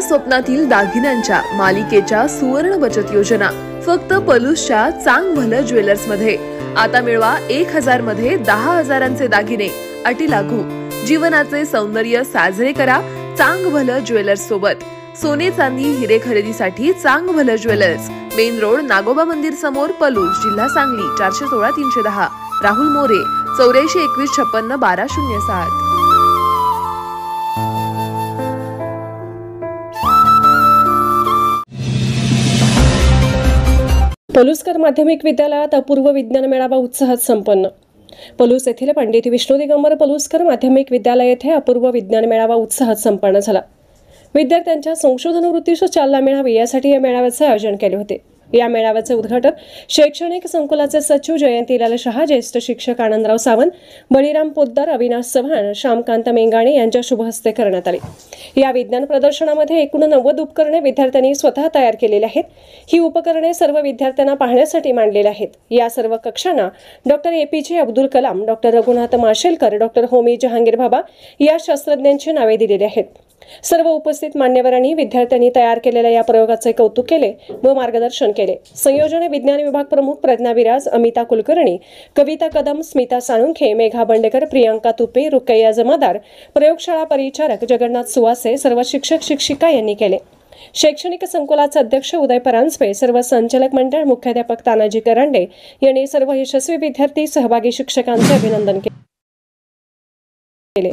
स्वप्नातील दागिन्यांच्या मालिकेच्या सुवर्ण बचत योजना. फक्त पलूसच्या चांग भलं ज्वेलर्समध्ये आता मिळवा एक हजारमध्ये दहा हजारांचे दागिने. अटी लागू जीवनाचे सौंदर्य साजरे करा चांग भलं ज्वेलर्स सोबत. सोने चांदी हिरे खरेदीसाठी चांग भलं ज्वेलर्स. मेन रोड नागोबा मंदिर समोर पलूस जिल्हा सांगली चारशे सोळा तीनशे दहा. राहुल मोरे चौऱ्याऐंशी एकवीस छप्पन्न बारा शून्य सात. पलुसकर माध्यमिक विद्यालयात अपूर्व विज्ञान मेळावा उत्साहात संपन्न. पलूस येथील पंडित विष्णू दिगंबर पलुसकर माध्यमिक विद्यालय येथे अपूर्व विज्ञान मेळावा उत्साहात संपन्न झाला. विद्यार्थ्यांच्या संशोधन वृत्तीस चालना मिळावी यासाठी या मेळाव्याचे आयोजन केले होते. या मेळाव्याचे उद्घाटन शैक्षणिक संकुलाचे सचिव जयंतीलाल शहा ज्येष्ठ शिक्षक आनंदराव सावंत बळीराम पोद्दार अविनाश चव्हाण श्यामकांत मेंगाणे यांच्या शुभहस्ते करण्यात आले. या विज्ञान प्रदर्शनामध्ये एकूण नव्वद उपकरणे विद्यार्थ्यांनी स्वतः तयार केलेली आहेत. ही उपकरणे सर्व विद्यार्थ्यांना पाहण्यासाठी मांडलेली आहेत. या सर्व कक्षांना doctor A P J Abdul Kalam doctor Raghunath Mashelkar doctor Homi Jehangir Bhabha या शास्त्रज्ञांची नावे दिलेली आहेत. सर्व उपस्थित मान्यवरांनी विद्यार्थ्यांनी तयार केलेल्या या प्रयोगाचे कौतुक केले व मार्गदर्शन केले. संयोजन विज्ञान विभाग प्रमुख प्रज्ञा विराज अमिता कुलकर्णी कविता कदम स्मिता साळुंखे मेघा बंडेकर प्रियांका तुपे रुकैया जमादार प्रयोगशाळा परिचारक जगन्नाथ सुवासे सर्व शिक्षक शिक्षिका यांनी केले. शैक्षणिक संकुलाचे अध्यक्ष उदय परांजपे सर्व संचालक मंडळ मुख्याध्यापक तानाजी करांडे यांनी सर्व यशस्वी विद्यार्थी सहभागी शिक्षकांचे अभिनंदन केले.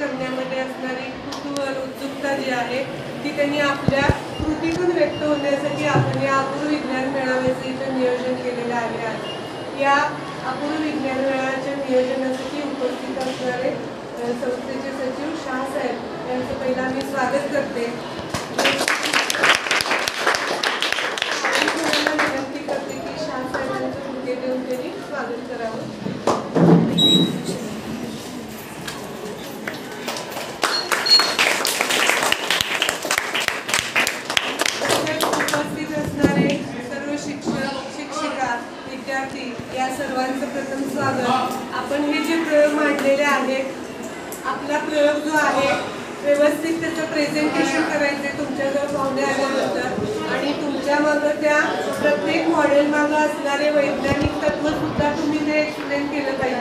करण्यामध्ये असणारी कुतूहल उत्सुकता जी आहे ती त्यांनी आपल्या कृतीतून व्यक्त होण्यासाठी आपण या अपूर्व विज्ञान मेळाव्याचं इथं नियोजन केलेलं आहे या अपूर्व विज्ञान मेळाव्याच्या नियोजनासाठी उपस्थित असणारे संस्थेचे सचिव शाहसाहेब यांचं पहिला मी स्वागत करते. विनंती करते की शाहसाहेबांचं कृती देऊन त्यांनी स्वागत करावं तसेच उपस्थित असणारे सर्व शिक्षक शिक्षिका विद्यार्थी या सर्वांचं प्रथम स्वागत. आपण हे जे प्रयोग मांडलेले आहेत आपला प्रयोग जो आहे व्यवस्थित त्याचं प्रेझेंटेशन करायचे तुमच्याजवळ पाहुणे आल्यानंतर. आणि तुमच्या मागं त्या प्रत्येक मॉडेल मागं असणारे वैज्ञानिक तत्व सुद्धा तुम्ही ते एक्सप्लेन केलं पाहिजे.